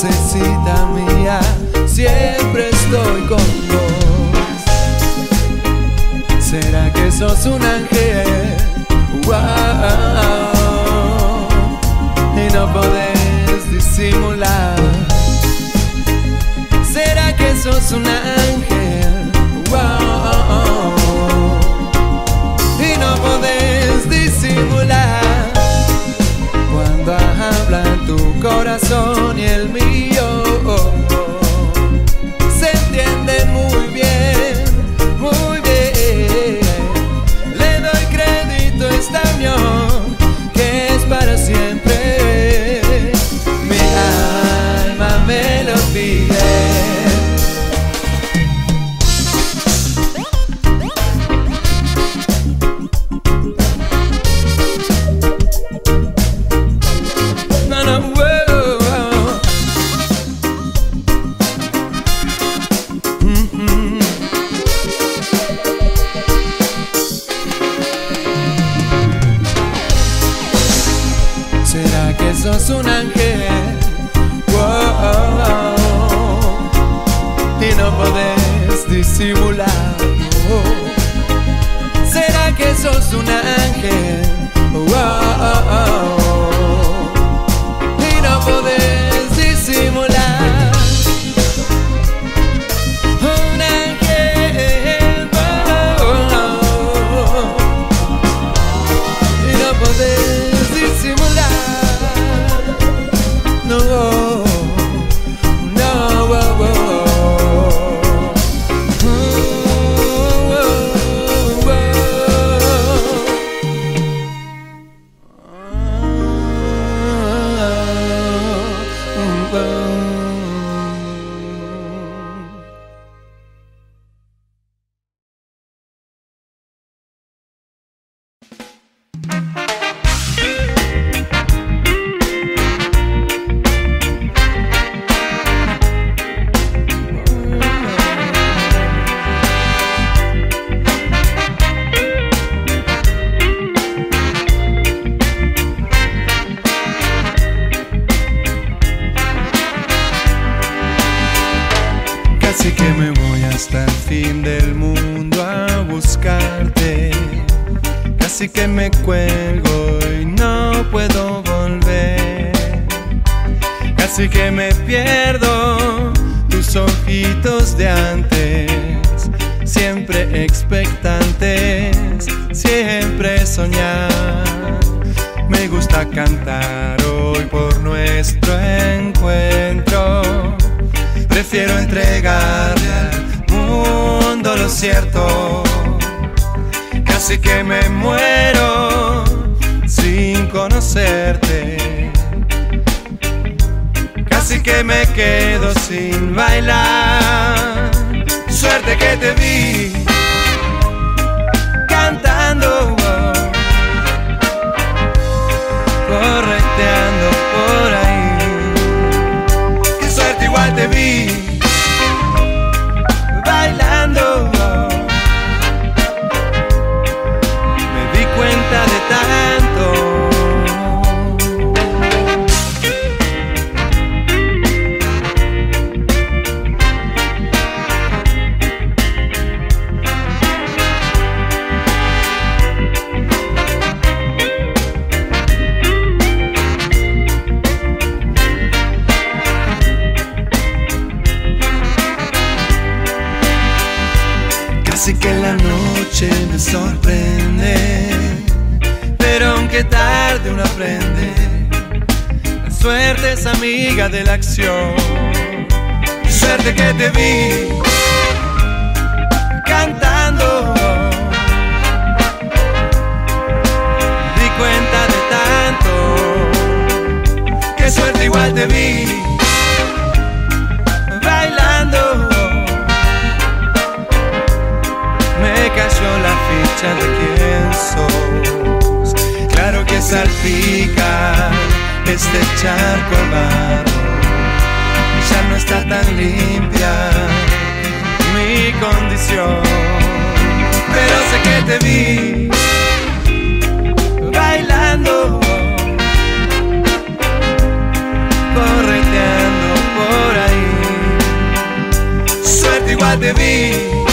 Princesita mía, siempre estoy con vos. ¿Será que sos un ángel? Wow. Y no podés disimular. ¿Será que sos un ángel? Wow. Y no podés disimular. Corazón y el mío que me cuelgo y no puedo volver. Casi que me pierdo tus ojitos de antes. Siempre expectantes, siempre soñar. Me gusta cantar hoy por nuestro encuentro. Prefiero entregarle al mundo lo cierto. Casi que me muero sin conocerte. Casi que me quedo sin bailar. Suerte que te vi cantando. Correteando Que la noche me sorprende, pero aunque tarde uno aprende, la suerte es amiga de la acción. Suerte que te vi cantando. Di cuenta de tanto, que suerte igual te vi. De quién sos. Claro que salpica este charco barro. Ya no está tan limpia mi condición. Pero sé que te vi bailando, correteando por ahí. Suerte igual te vi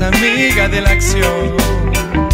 amiga de la acción.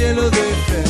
Cielo de frente.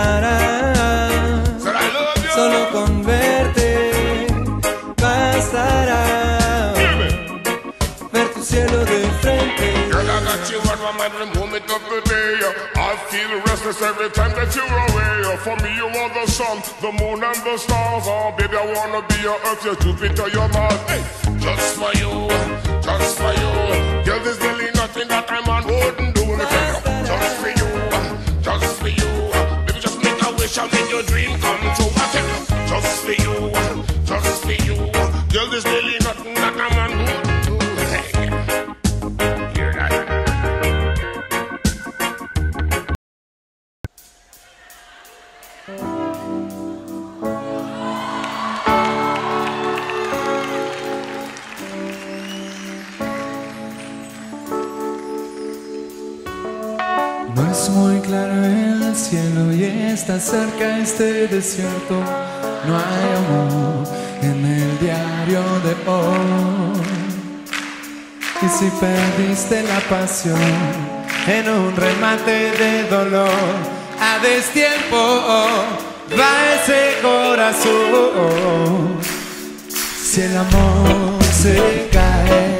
bastará. Solo con verte bastará. Ver tu cielo de frente. I feel restless every time that you're away. For me, you are the sun, the moon, and the stars. Oh, baby, I wanna be your earth, your Jupiter, your Mars. Hey, just for you. perdiste la pasión en un remate de dolor. A destiempo va ese corazón. Si el amor se cae.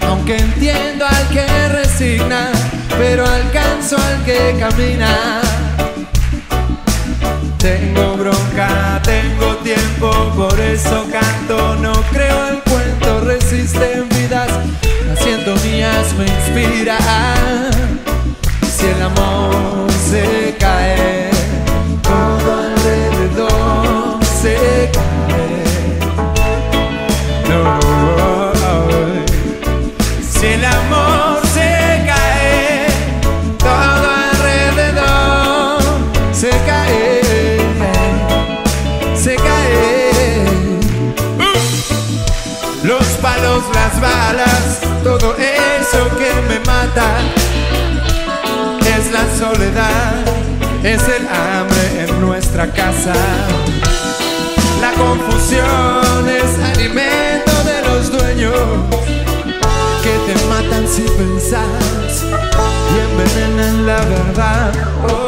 aunque entiendo al que resigna, pero alcanzo al que camina. Tengo bronca, tengo tiempo, por eso canto, no creo el cuento, resisten vidas, haciendo mías me inspira. es el hambre en nuestra casa. La confusión es alimento de los dueños que te matan si pensás y envenenan la verdad. Oh.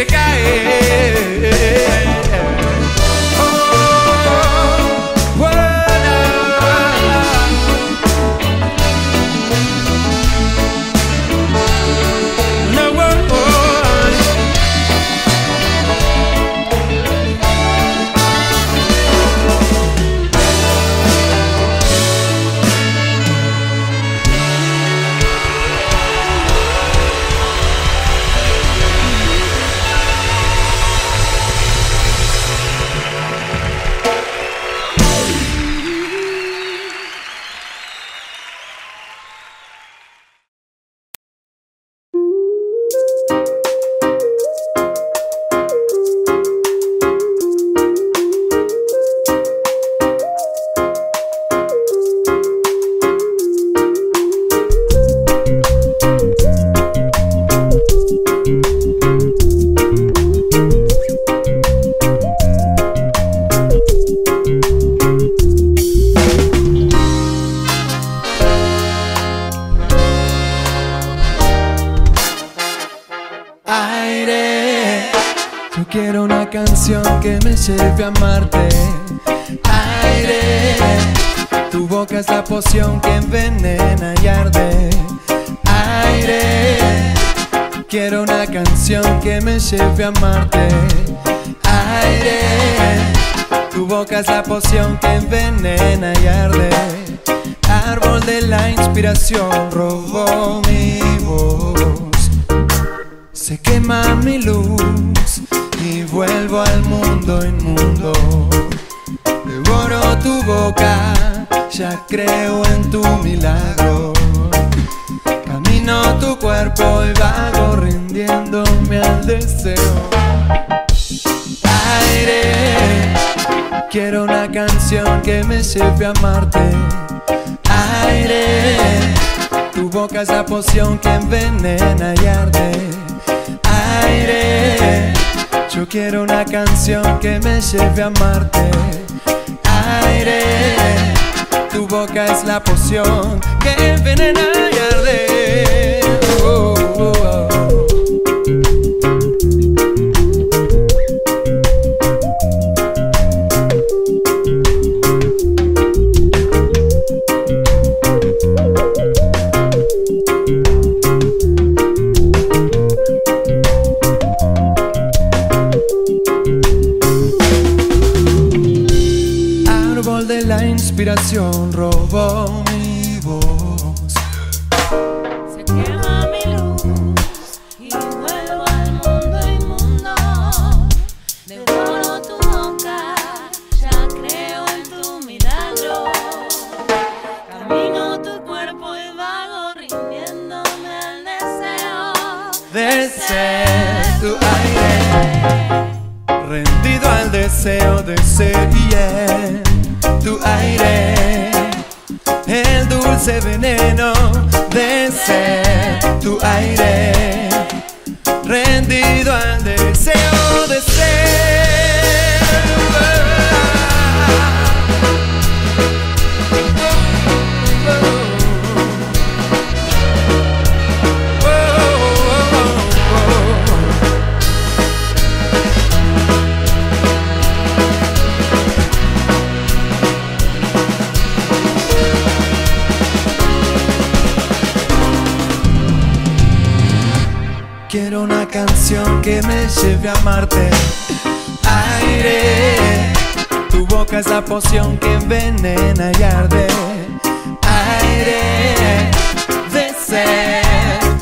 se cae. Aire, quiero una canción que me lleve a amarte. Aire, tu boca es la poción que envenena y arde. Aire, yo quiero una canción que me lleve a amarte. Aire, tu boca es la poción que envenena y arde. Oh, oh, oh. Inspiración robó amarte. Aire, tu boca es la poción que envenena y arde. Aire, de ser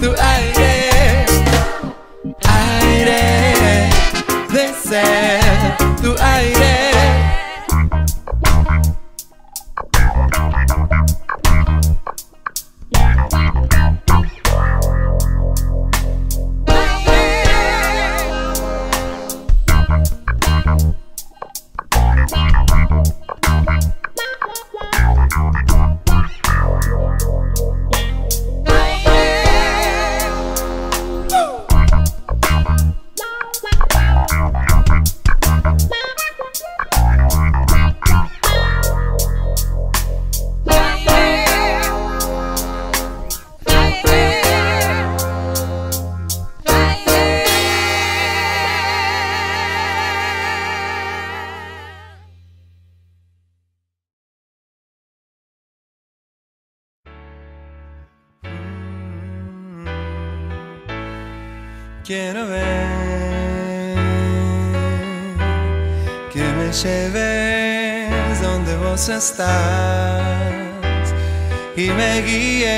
tu aire. Aire, de ser tu aire. Estás y me guíes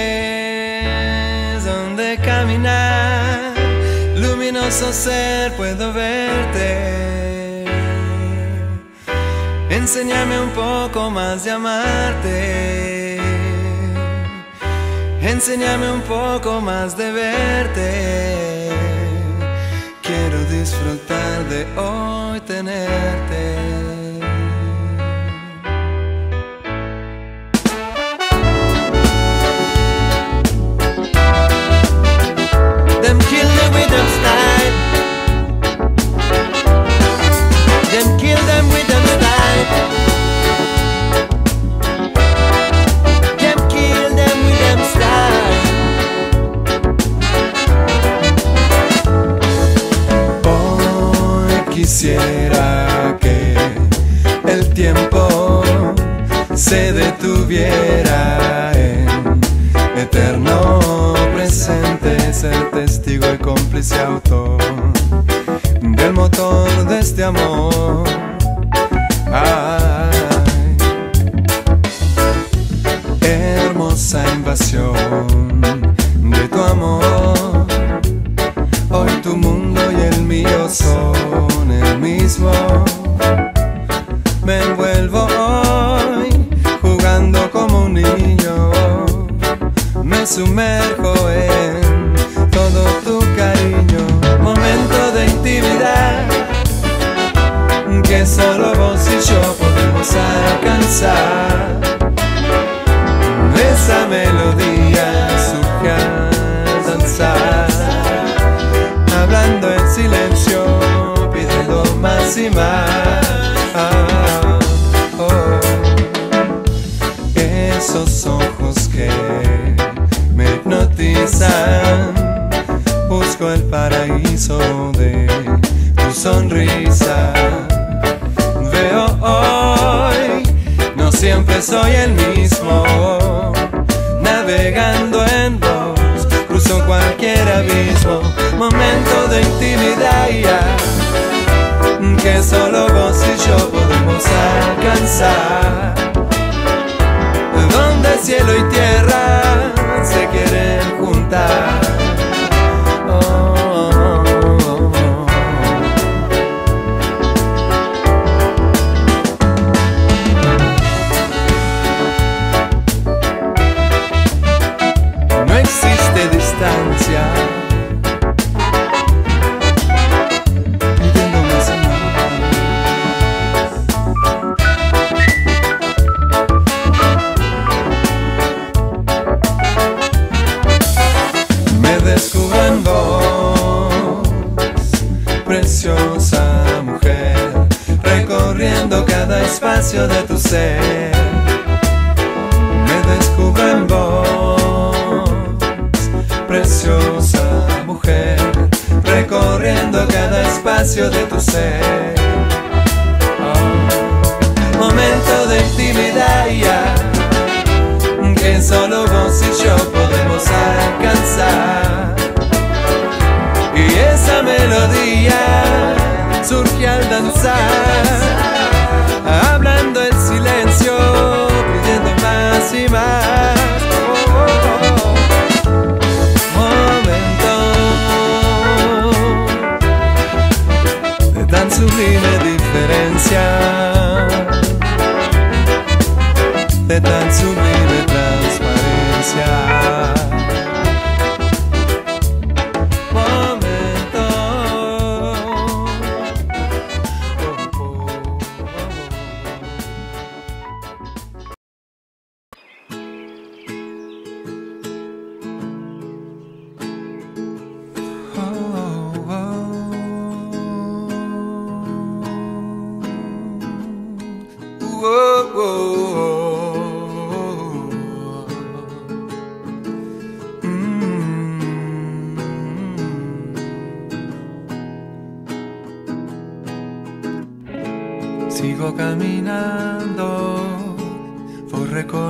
donde caminar. Luminoso ser, puedo verte. Enséñame un poco más de amarte. Enséñame un poco más de verte. Quiero disfrutar de hoy tenerte. quisiera que el tiempo se detuviera en eterno presente, ser testigo y cómplice autor del motor de este amor.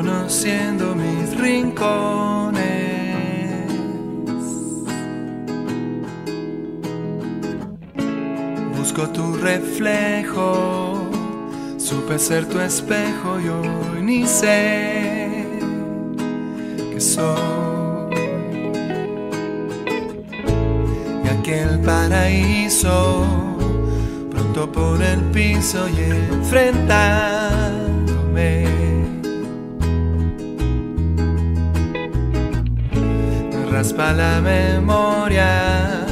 conociendo mis rincones. Busco tu reflejo, supe ser tu espejo y hoy ni sé que soy. Y aquel paraíso pronto por el piso y enfrentar raspa la memoria,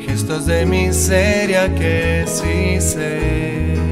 gestos de miseria que sí.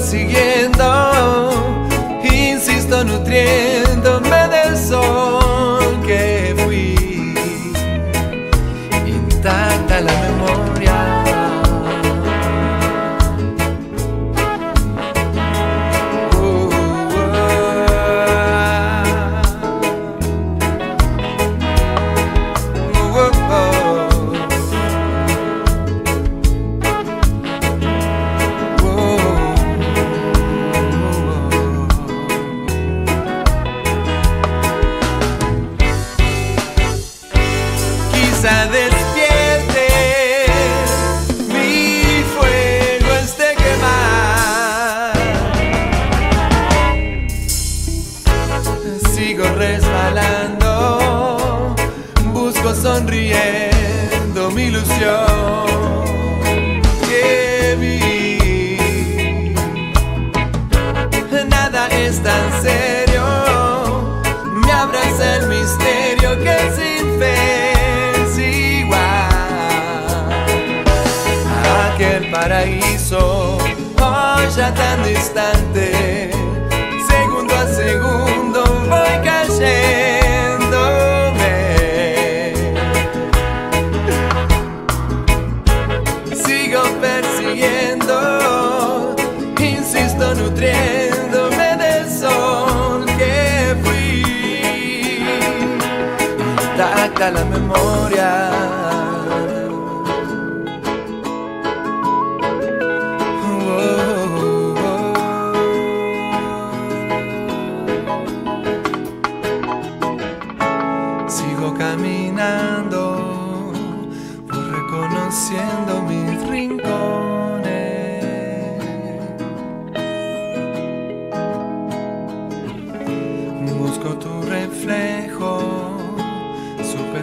persiguiendo, insisto nutriendo.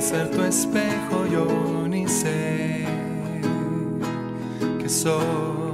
ser tu espejo yo ni sé que soy.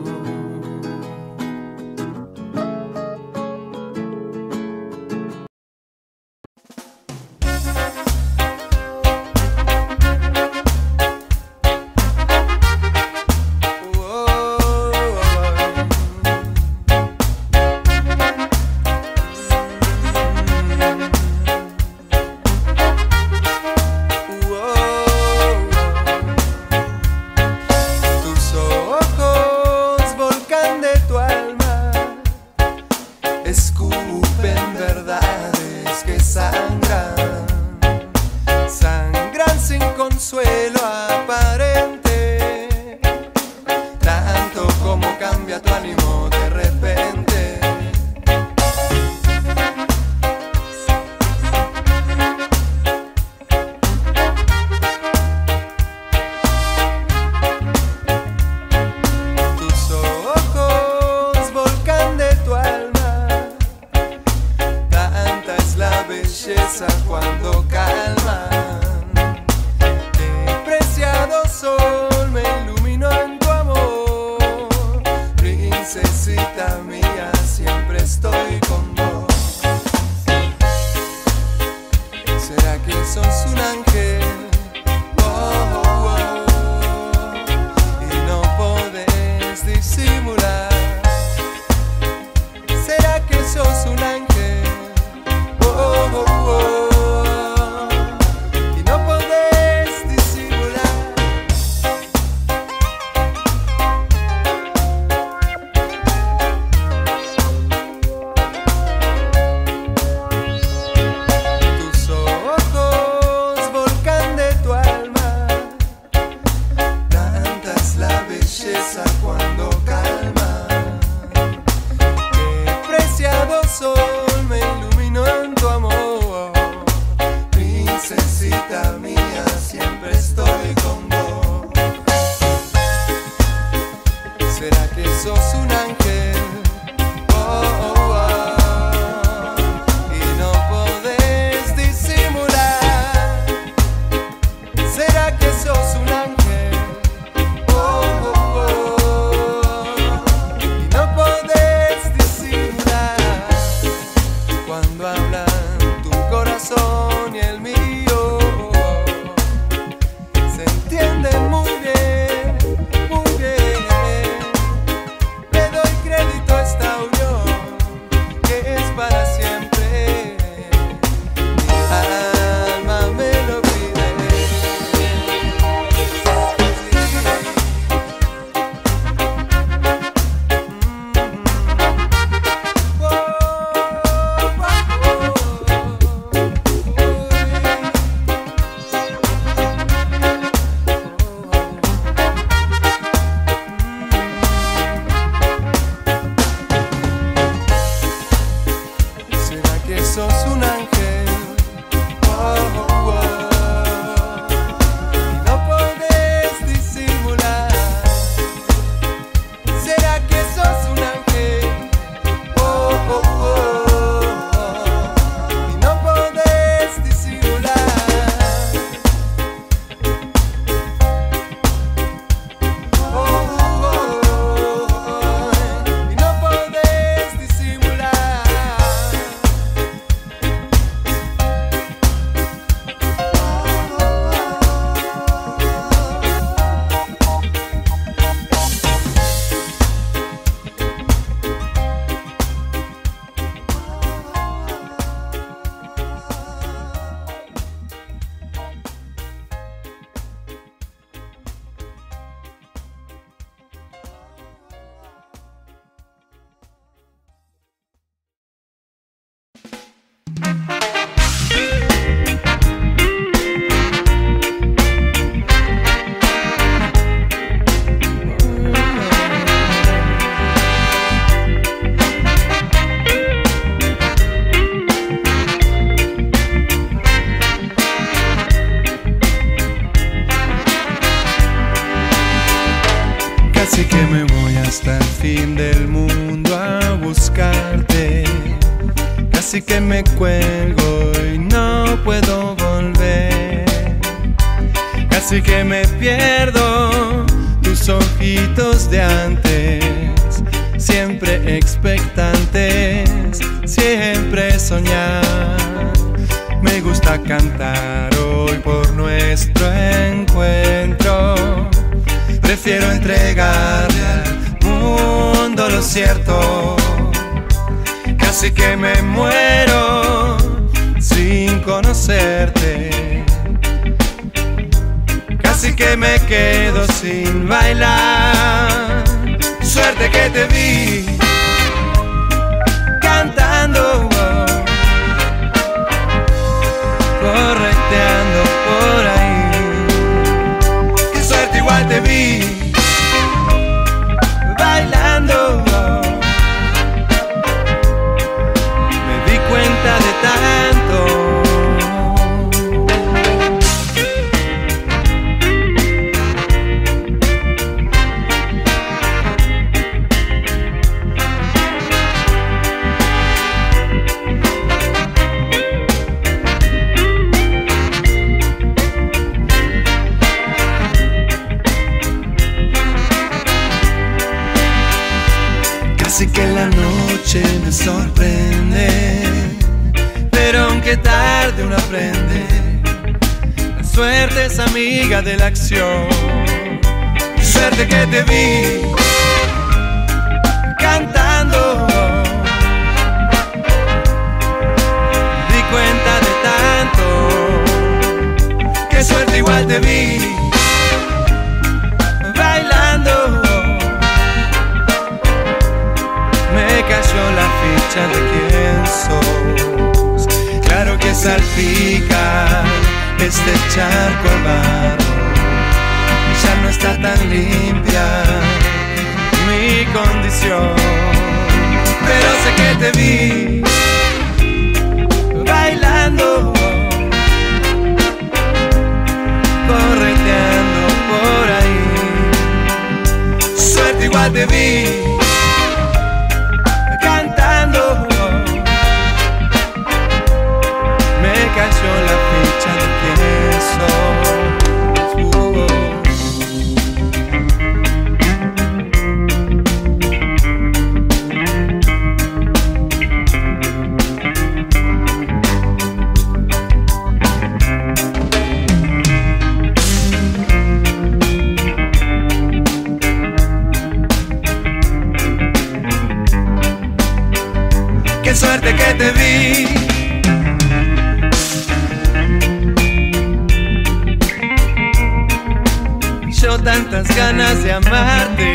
tantas ganas de amarte.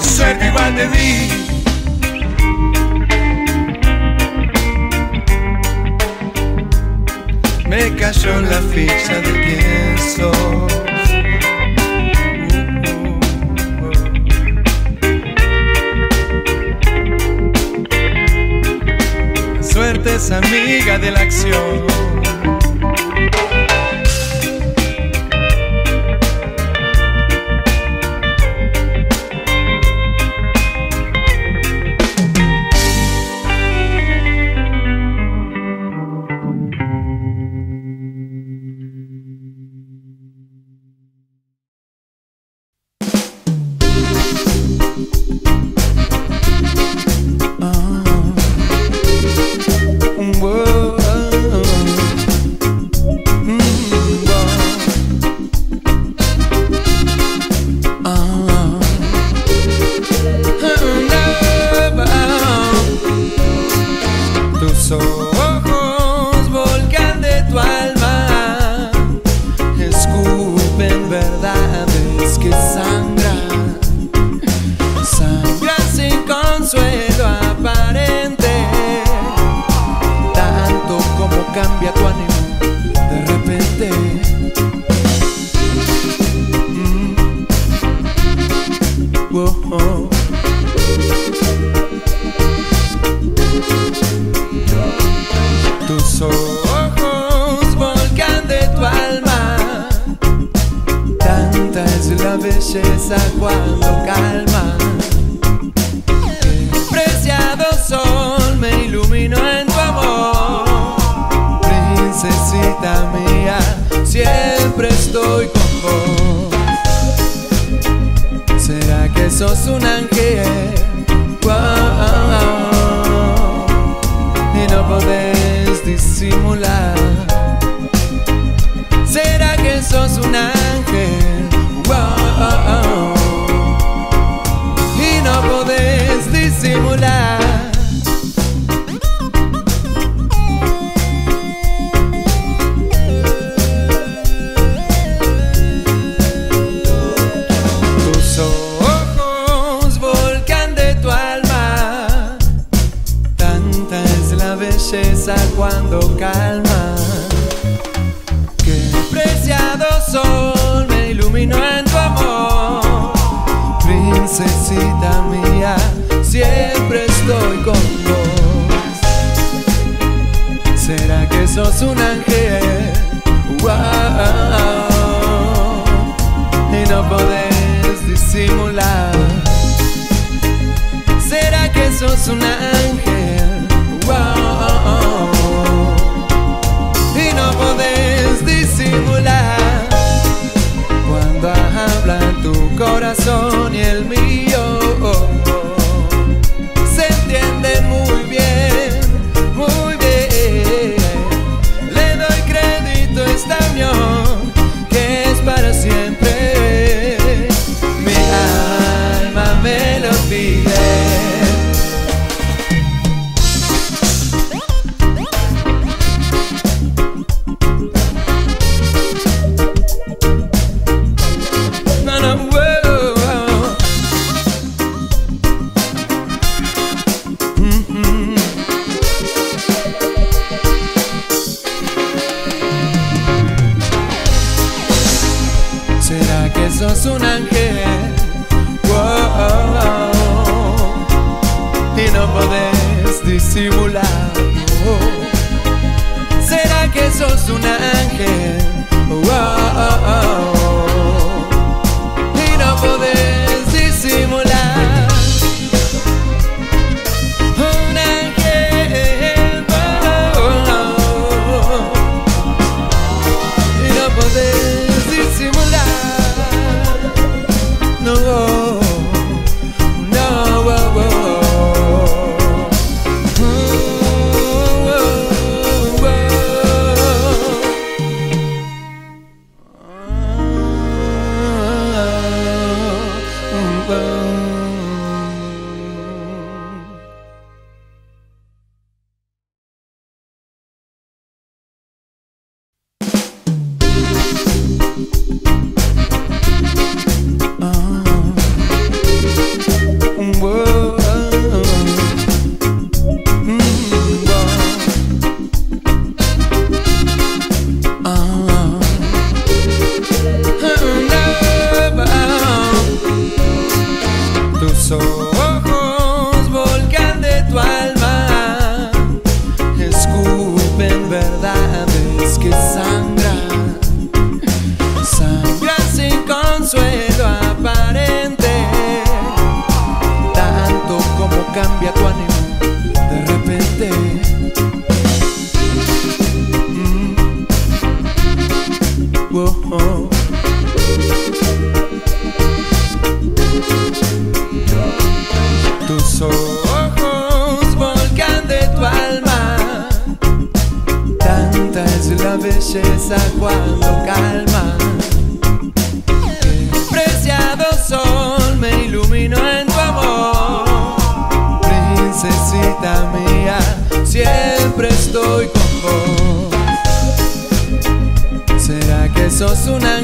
Ser igual de ti. me cayó la ficha de quién sos. Suerte es amiga de la acción. sos un ángel. disimulado. ¿Será que sos un ángel? Oh, oh. una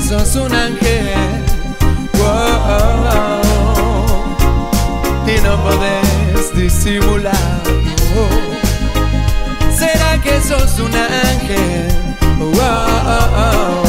sos un ángel? Wow. Y no podés disimularlo. ¿Será que sos un ángel? Wow.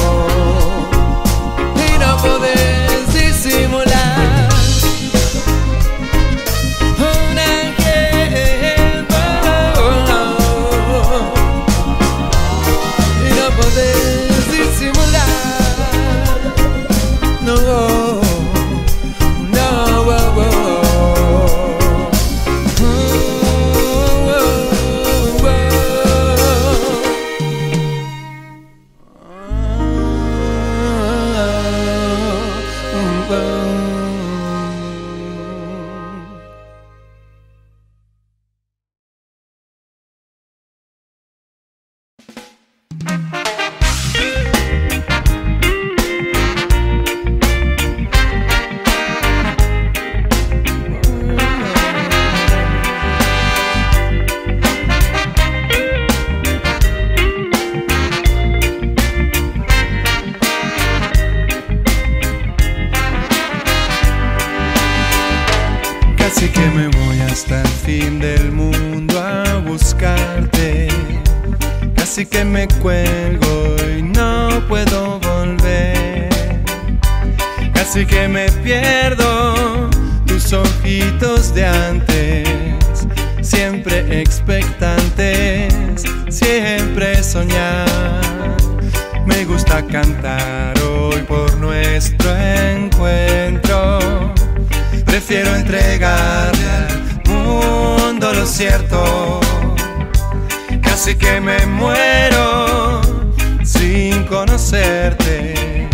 Conocerte.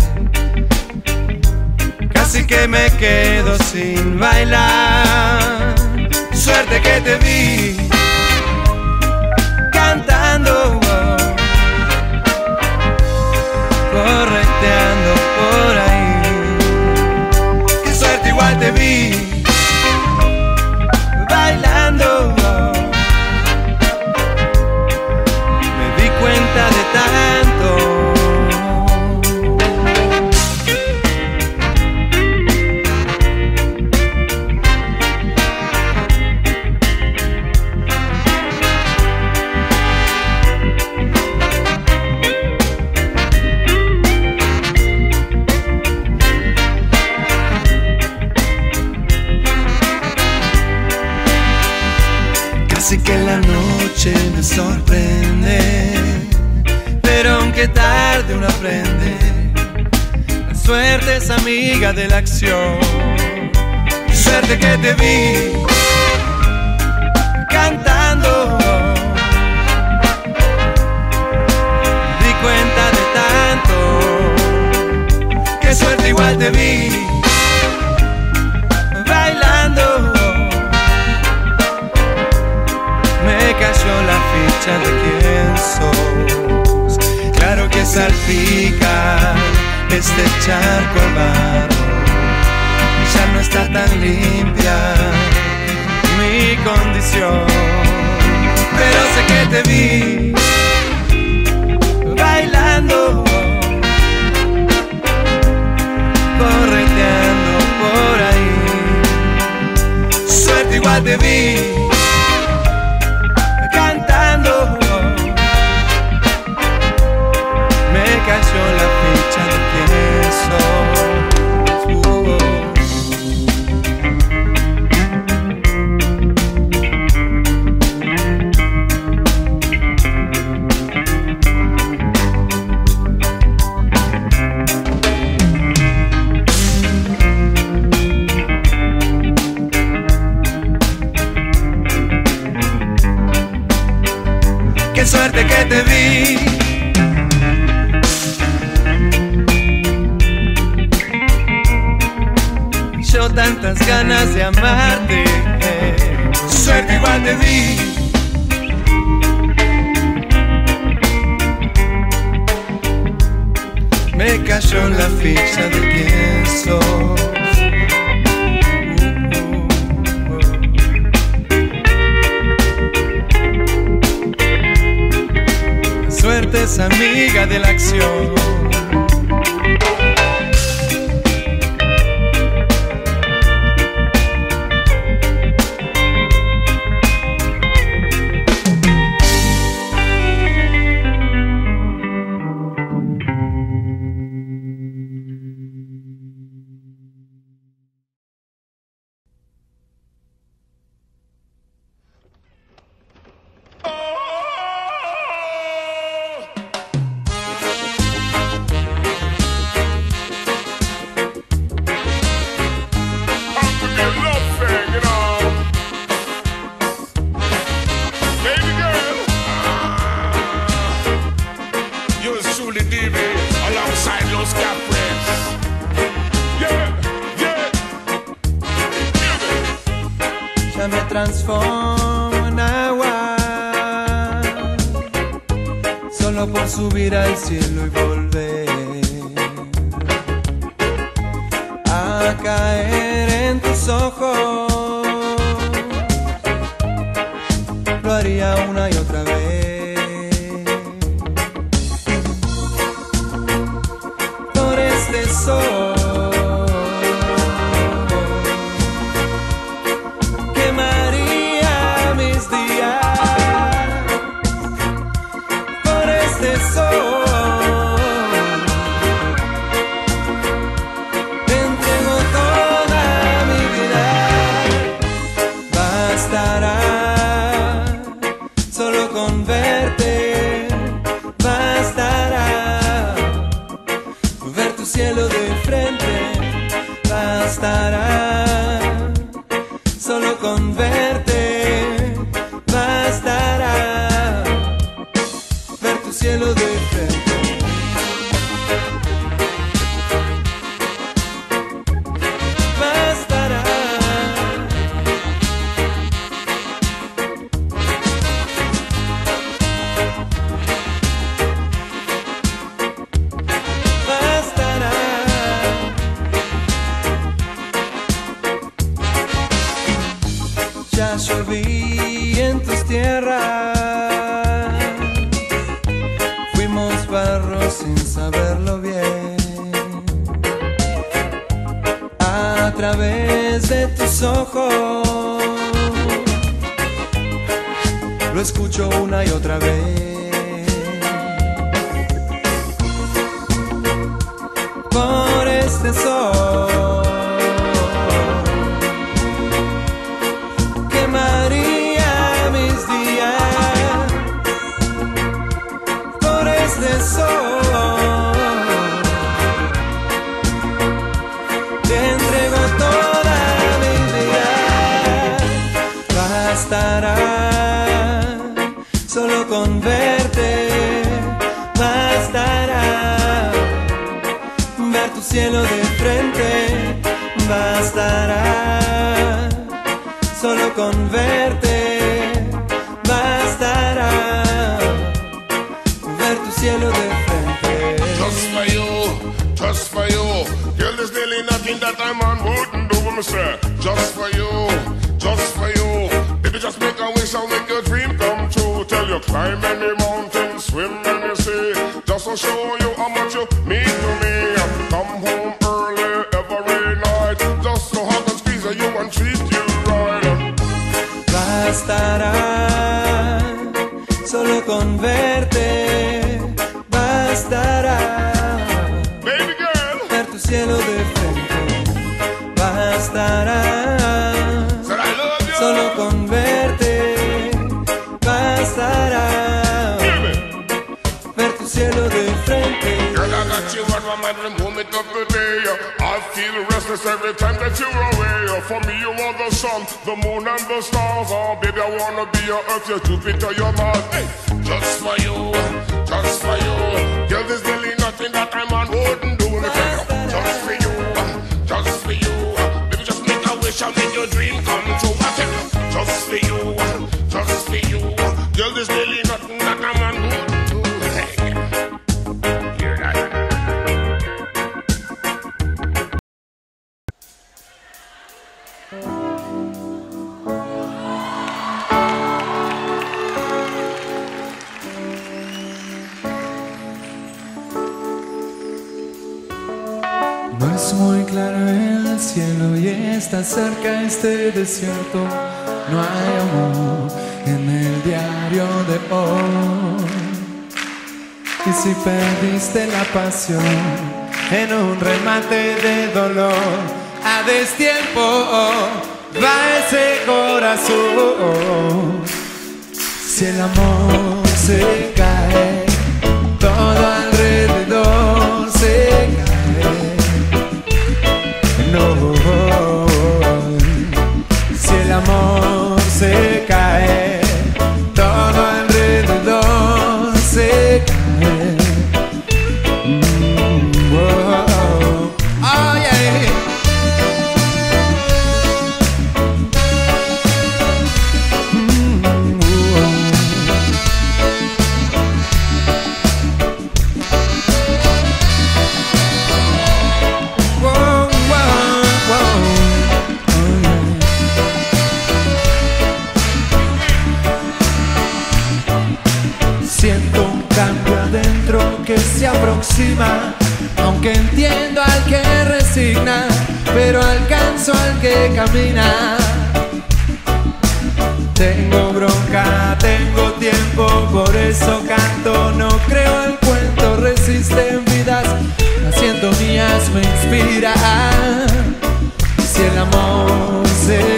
Casi que me quedo sin bailar. Suerte que te vi de la acción. Suerte que te vi cantando, di cuenta de tanto, que suerte igual te vi bailando. me cayó la ficha de quién sos. Claro que salpica este charco barro ya no está tan limpia mi condición. Pero sé que te vi bailando, correteando por ahí. Suerte igual te vi. a caer en tus ojos. just for you, just for you. Baby, just make a wish, I'll make your dream come true. Tell you climb any you're Jupiter, you No hay amor en el diario de hoy. Y si perdiste la pasión en un remate de dolor, a destiempo va ese corazón. Si el amor se cae, todo alrededor se cae. Aunque entiendo al que resigna, pero alcanzo al que camina. Tengo bronca, tengo tiempo, por eso canto, no creo en cuento, resisten vidas, las siento mías, me inspira. Si el amor se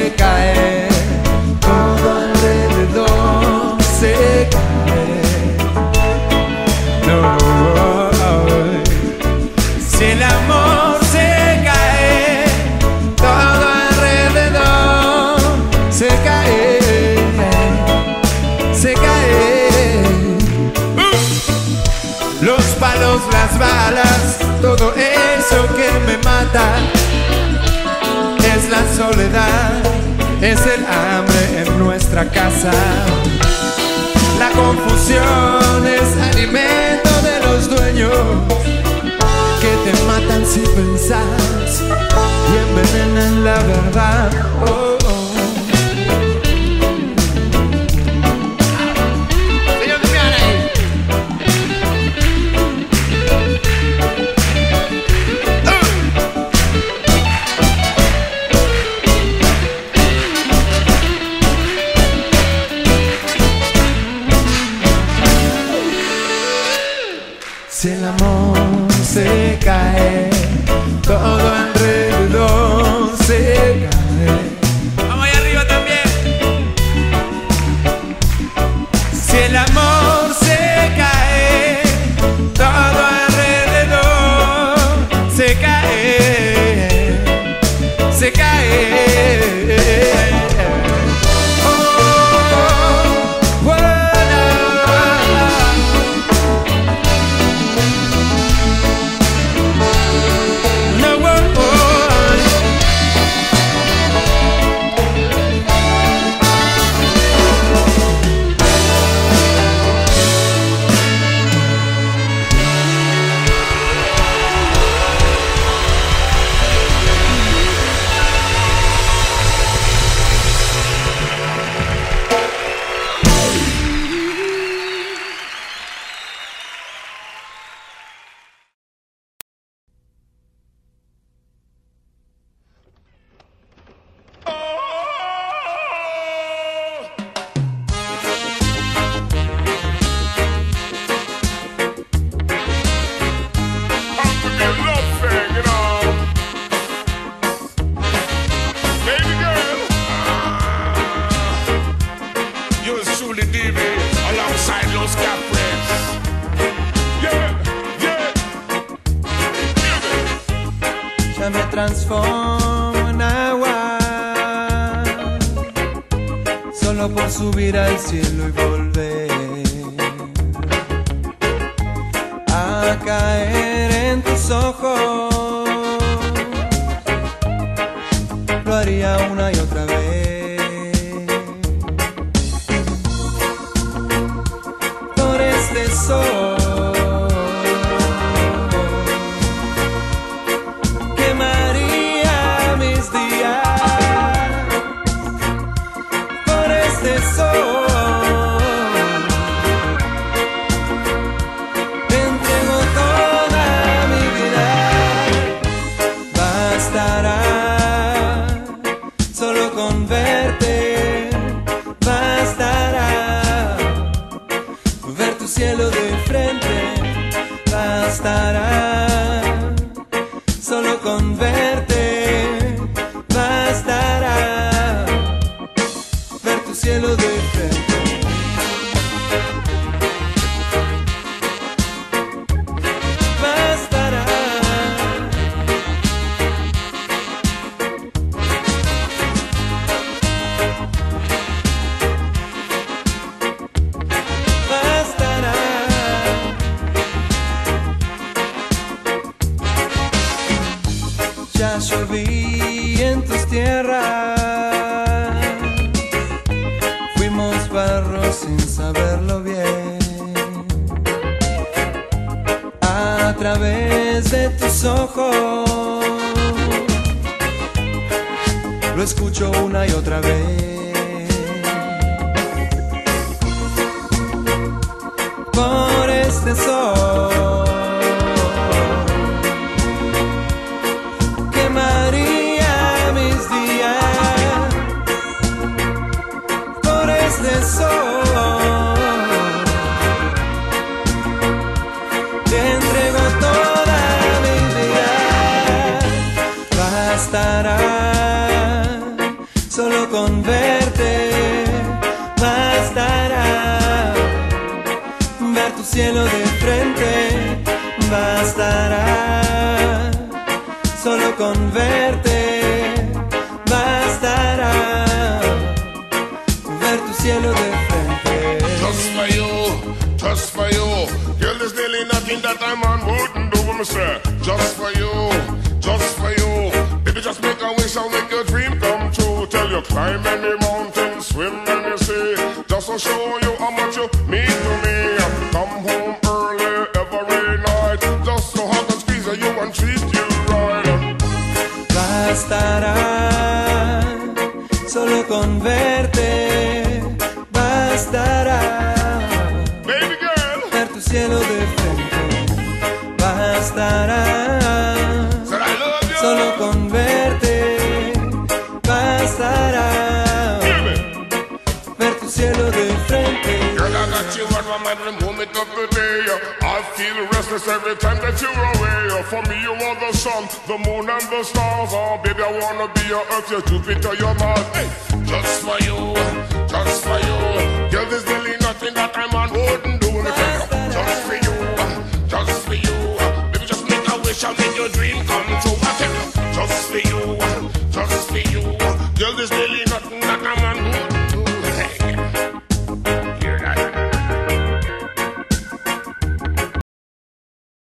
eso que me mata es la soledad, es el hambre en nuestra casa. La confusión es alimento de los dueños que te matan si pensás y envenenan la verdad. Oh, Ya me transformo en agua solo por subir al cielo y volver. Por say, just for you, just for you. Baby, just make a wish, I'll make your dream come true. Tell you climb any mountain, swim any sea. Just to show you how much you mean to me. Come moment of the day. I feel restless every time that you're away. For me, you are the sun, the moon, and the stars. Oh, baby, I wanna be your earth, your Jupiter, your Mars. Hey, just for you, just for you. Girl, there's really nothing that a man wouldn't